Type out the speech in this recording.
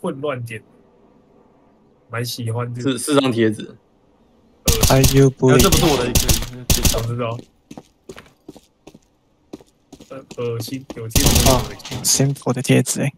混乱点，蛮喜欢这四四张贴纸，哎呦不，这不是我的一个，我知道。呃，恶心，有些啊，先福的贴纸哎，